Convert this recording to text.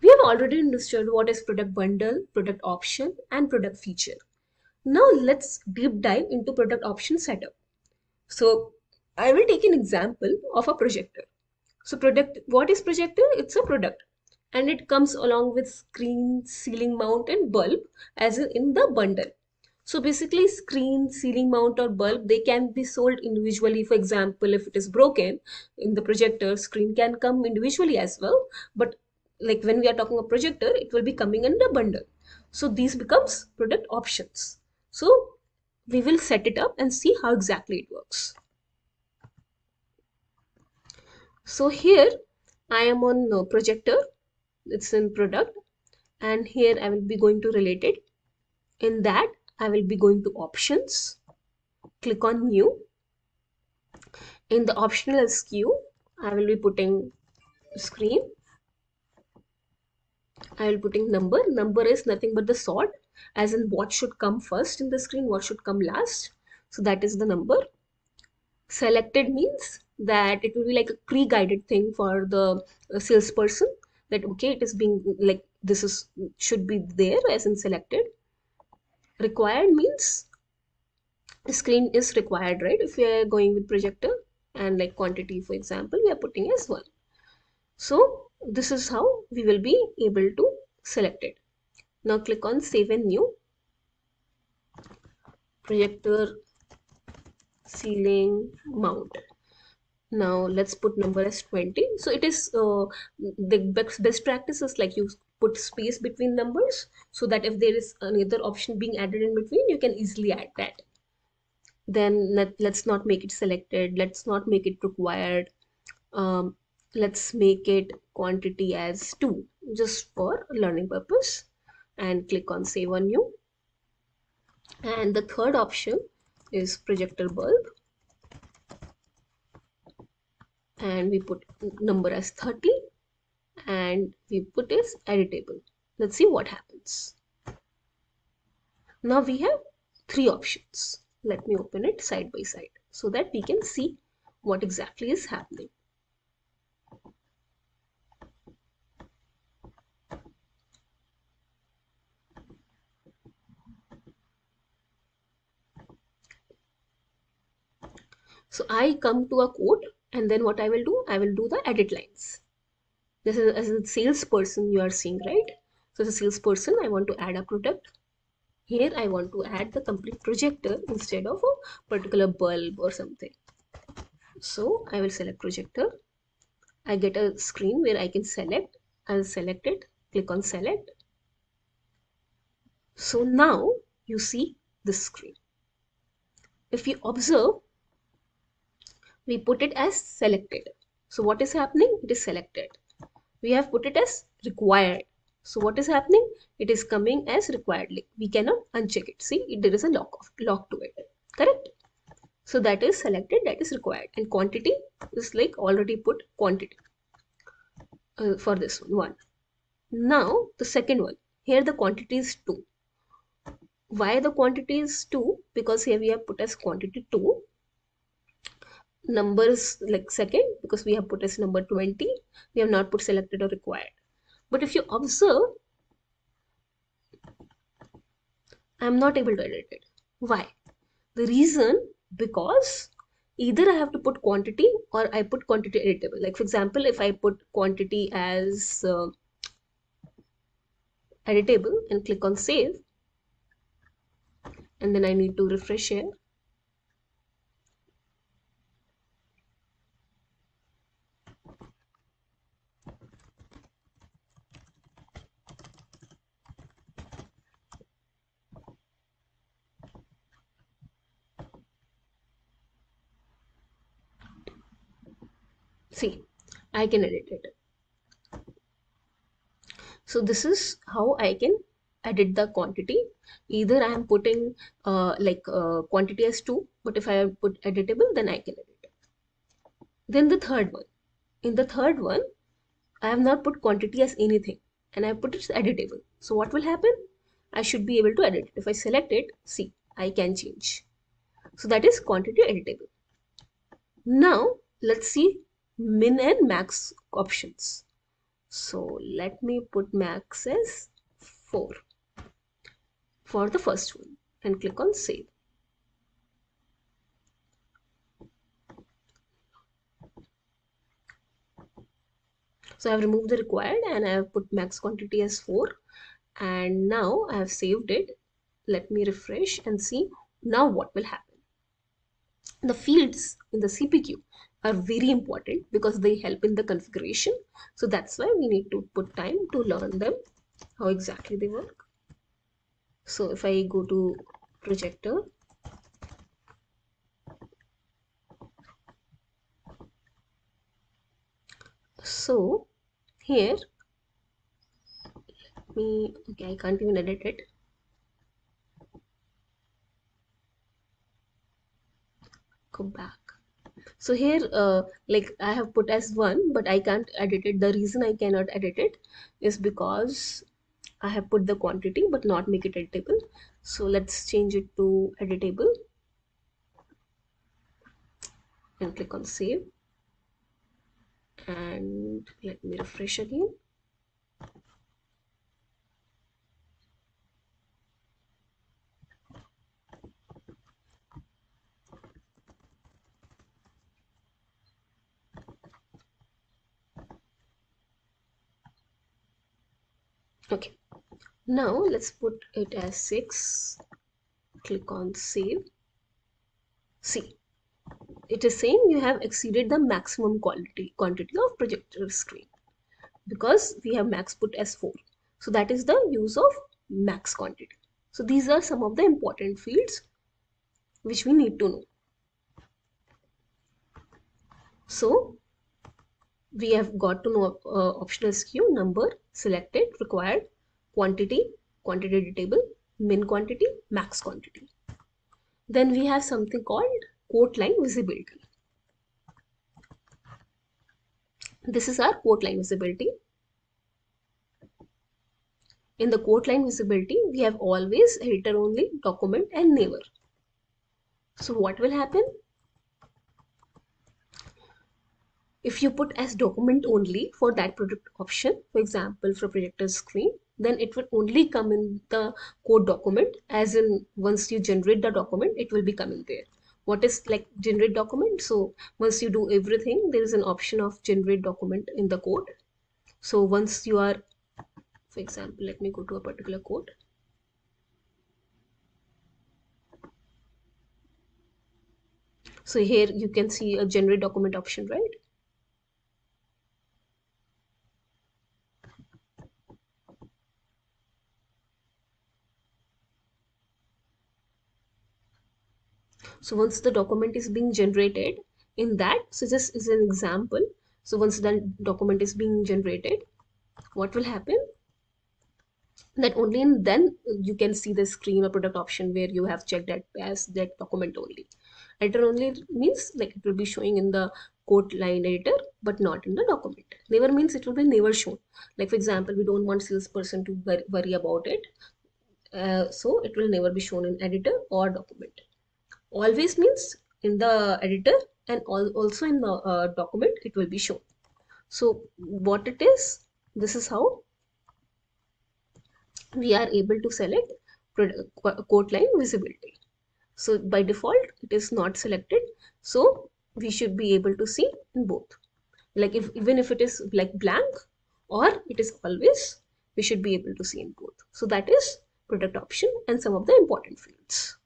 We have already understood what is product bundle, product option, and product feature. Now let's deep dive into product option setup. So I will take an example of a projector. So product, what is projector? It's a product and it comes along with screen, ceiling mount and bulb as in the bundle. So basically screen, ceiling mount or bulb, they can be sold individually. For example, if it is broken in the projector, screen can come individually as well. But like when we are talking of projector, it will be coming in the bundle. So these becomes product options. So we will set it up and see how exactly it works. So here I am on projector, it's in product and here I will be going to relate it. In that I will be going to options, click on new. In the optional SKU, I will be putting screen. I will putting number. Number is nothing but the sort as in what should come first in the screen, what should come last. So that is the number. Selected means that it will be like a pre-guided thing for the uh, salesperson that okay it is being like this is should be there as in selected required means the screen is required right if we are going with projector and like quantity for example we are putting as one so this is how we will be able to select it. Now click on save and new projector ceiling mount. Now let's put number as 20 so it is uh, the best, best practice is like you put space between numbers so that if there is another option being added in between you can easily add that. Then let, let's not make it selected. Let's not make it required. Um, let's make it quantity as 2 just for learning purpose and click on save on new. And the third option is projector bulb. And we put number as 30 and we put as editable. Let's see what happens. Now we have three options. Let me open it side by side so that we can see what exactly is happening so I come to a quote and then what I will do? I will do the edit lines. This is as a salesperson you are seeing right? So as a salesperson I want to add a product. Here I want to add the complete projector instead of a particular bulb or something. So I will select projector. I get a screen where I can select I'll select it click on select. So now you see this screen. If you observe we put it as selected. So what is happening? It is selected. We have put it as required. So what is happening? It is coming as required. We cannot uncheck it. See there is a lock of lock to it. Correct? So that is selected that is required. And quantity is like already put quantity uh, for this one, one now the second one. Here the quantity is 2 why the quantity is 2 because here we have put as quantity 2 numbers like second because we have put as number 20 we have not put selected or required. But if you observe i'm not able to edit it. Why? The reason because either i have to put quantity or i put quantity editable. Like for example if i put quantity as uh, editable and click on save and then i need to refresh here see I can edit it. So this is how I can edit the quantity. Either I am putting uh, like uh, quantity as 2 but if I put editable then I can edit then the third one. In the third one I have not put quantity as anything and I put it as editable. So what will happen? I should be able to edit it. if I select it see I can change. So that is quantity editable. Now let's see min and max options. So let me put max as 4 for the first one and click on save. So I have removed the required and I have put max quantity as 4 and now I have saved it. Let me refresh and see now what will happen. The fields in the CPQ are very important because they help in the configuration. So that's why we need to put time to learn them, how exactly they work. So if I go to projector, so here, me, okay, I can't even edit it. Go back so here uh, like i have put as one but i can't edit it. The reason i cannot edit it is because i have put the quantity but not make it editable. So let's change it to editable and click on save. And let me refresh again okay. Now let's put it as 6 click on save. See it is saying you have exceeded the maximum quality quantity of projector screen because we have max put as 4 so that is the use of max quantity. So these are some of the important fields which we need to know. So we have got to know uh, optional SKU number selected required quantity quantity editable min quantity max quantity. Then we have something called quote line visibility. This is our quote line visibility. In the quote line visibility we have always editor only document and never so what will happen if you put as document only for that product option for example for projector screen then it will only come in the quote document. As in once you generate the document it will be coming there. What is like generate document? So once you do everything there is an option of generate document in the quote. So once you are for example let me go to a particular quote. So here you can see a generate document option right so once the document is being generated in that so this is an example so once the document is being generated what will happen? That only in then you can see the screen or product option where you have checked that as that document only. Editor only means like it will be showing in the quote line editor but not in the document. Never means it will be never shown. Like for example we don't want salesperson to worry about it. Uh, so it will never be shown in editor or document always means in the editor and also in the uh, document it will be shown. So what it is this is how we are able to select quote line visibility. So by default it is not selected. So we should be able to see in both. Like if even if it is like blank or it is always we should be able to see in both. So that is product option and some of the important fields